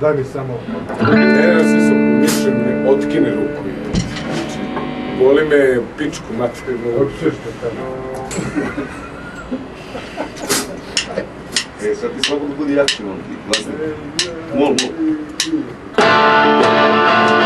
daj mi samo... Ne, ja sam sam više mi otkine ruku. Voli me pičku materinu. Hoćeš što tamo. E, sad ti slobodno budi jači, molim ti. glasno. Mol, mol. E,